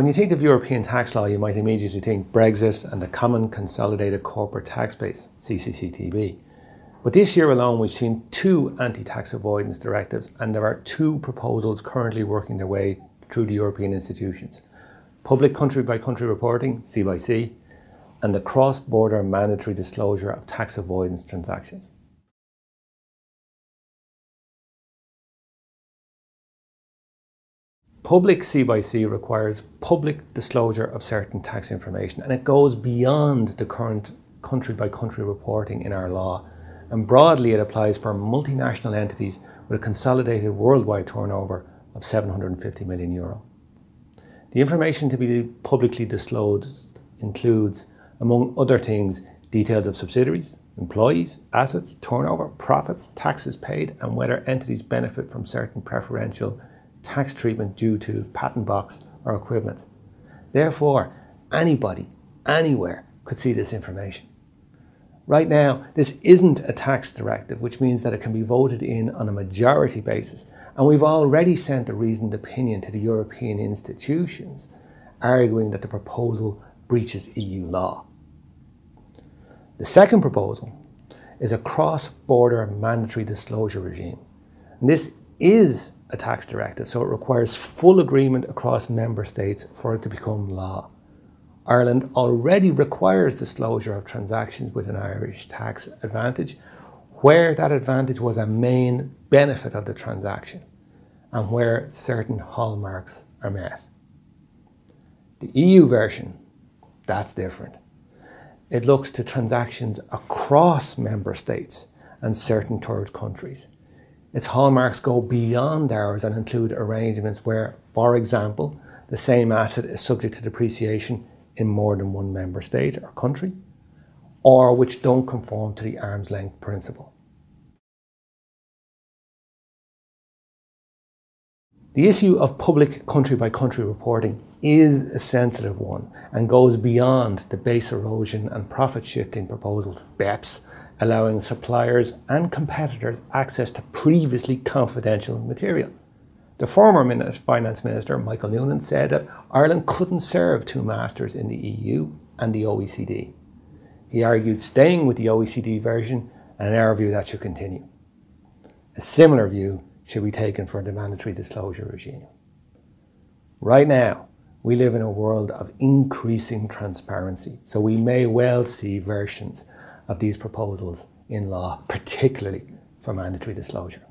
When you think of European tax law, you might immediately think Brexit and the Common Consolidated Corporate Tax Base, CCCTB. But this year alone, we've seen two anti tax avoidance directives, and there are two proposals currently working their way through the European institutions public country by country reporting, C by C, and the cross border mandatory disclosure of tax avoidance transactions. Public C by C requires public disclosure of certain tax information and it goes beyond the current country by country reporting in our law. And broadly, it applies for multinational entities with a consolidated worldwide turnover of 750 million euro. The information to be publicly disclosed includes, among other things, details of subsidiaries, employees, assets, turnover, profits, taxes paid, and whether entities benefit from certain preferential tax treatment due to patent box or equivalents. Therefore, anybody, anywhere, could see this information. Right now, this isn't a tax directive, which means that it can be voted in on a majority basis. And we've already sent a reasoned opinion to the European institutions, arguing that the proposal breaches EU law. The second proposal is a cross border mandatory disclosure regime. And this is a tax directive, so it requires full agreement across member states for it to become law. Ireland already requires disclosure of transactions with an Irish tax advantage where that advantage was a main benefit of the transaction and where certain hallmarks are met. The EU version, that's different. It looks to transactions across member states and certain third countries. Its hallmarks go beyond ours and include arrangements where, for example, the same asset is subject to depreciation in more than one member state or country, or which don't conform to the arm's length principle. The issue of public country by country reporting is a sensitive one and goes beyond the base erosion and profit shifting proposals, BEPS, allowing suppliers and competitors access to previously confidential material. The former Finance Minister, Michael Noonan, said that Ireland couldn't serve two masters in the EU and the OECD. He argued staying with the OECD version, and in our view, that should continue. A similar view should be taken for the mandatory disclosure regime. Right now, we live in a world of increasing transparency, so we may well see versions of these proposals in law, particularly for mandatory disclosure.